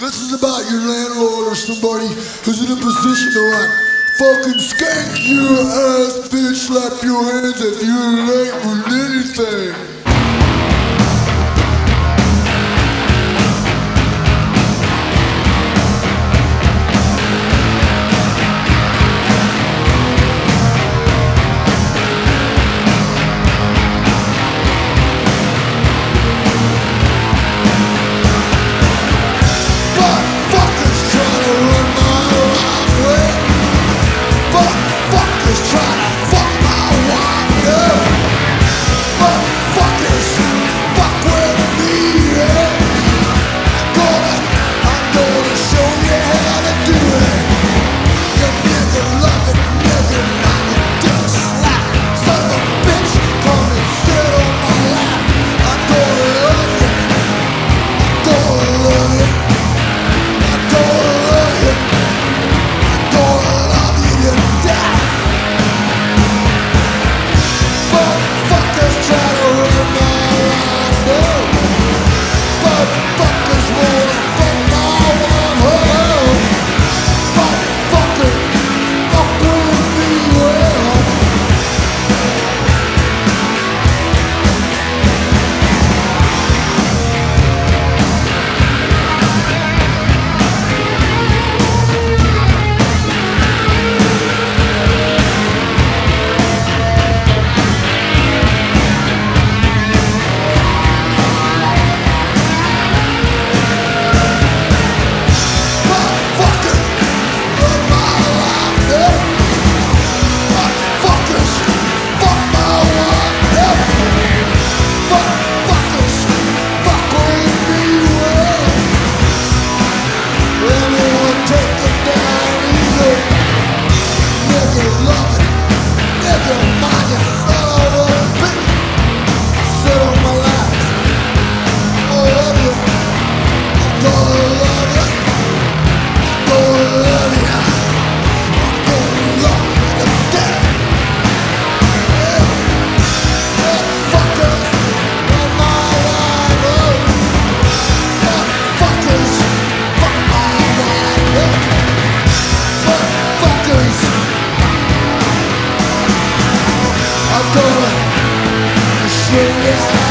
This is about your landlord or somebody who's in a position to like fucking skank your ass, bitch, slap your hands if you're late with anything. Fuck I'll go. Yeah.